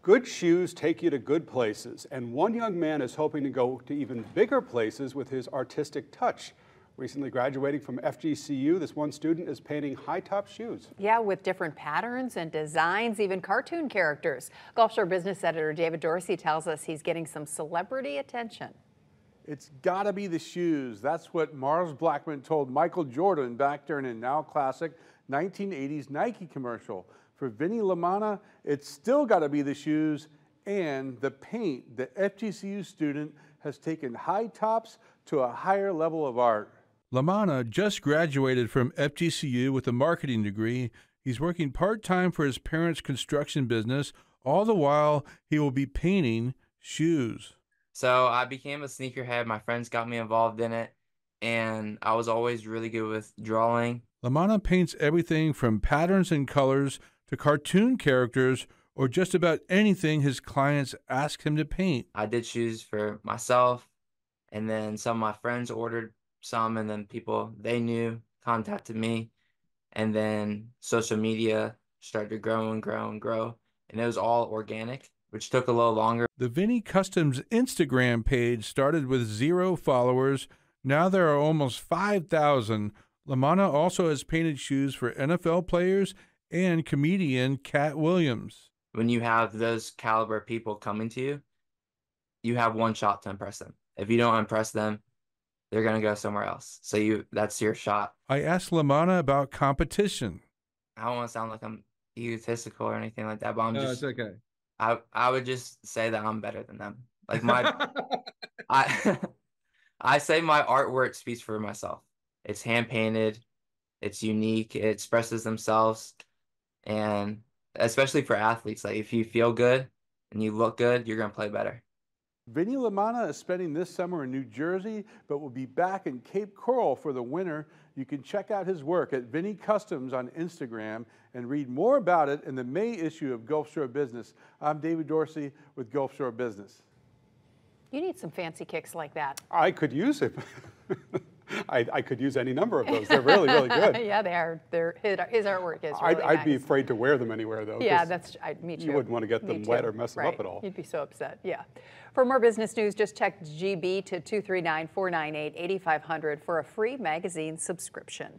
Good shoes take you to good places, and one young man is hoping to go to even bigger places with his artistic touch. Recently graduating from FGCU, this one student is painting high-top shoes. Yeah, with different patterns and designs, even cartoon characters. Gulf Shore business editor David Dorsey tells us he's getting some celebrity attention. It's gotta be the shoes. That's what Mars Blackmon told Michael Jordan back during a now classic 1980s Nike commercial. For Vinny Lamanna, it's still gotta be the shoes and the paint. The FGCU student has taken high tops to a higher level of art. Lamanna just graduated from FGCU with a marketing degree. He's working part time for his parents' construction business. All the while, he will be painting shoes. So I became a sneakerhead. My friends got me involved in it, and I was always really good with drawing. Lamanna paints everything from patterns and colors to cartoon characters or just about anything his clients ask him to paint. I did shoes for myself, and then some of my friends ordered some and then people they knew contacted me and then social media started to grow and grow and grow and it was all organic which took a little longer. The vinny customs instagram page started with zero followers. Now there are almost 5000 Lamanna also has painted shoes for nfl players and comedian katt williams when you have those caliber people coming to you you have one shot to impress them if you don't impress them they're going to go somewhere else. So you that's your shot. I asked Lamanna about competition. I don't want to sound like I'm egotistical or anything like that, but I'm no, just it's okay. I I would just say that I'm better than them. Like my I I say my artwork speaks for myself. It's hand painted, it's unique, it expresses themselves and especially for athletes like if you feel good and you look good, you're going to play better. Vinny Lamanna is spending this summer in New Jersey, but will be back in Cape Coral for the winter. You can check out his work at Vinny Customs on Instagram and read more about it in the May issue of Gulf Shore Business. I'm David Dorsey with Gulf Shore Business. You need some fancy kicks like that. I could use it. I, I, could use any number of those. They're really, really good. yeah, they are. They're, his, artwork is really I'd, I'd nice. be afraid to wear them anywhere, though. Yeah, that's I, me too. You wouldn't want to get them wet or mess right. them up at all. You'd be so upset, yeah. For more business news, just text GB to 239-498-8500 for a free magazine subscription.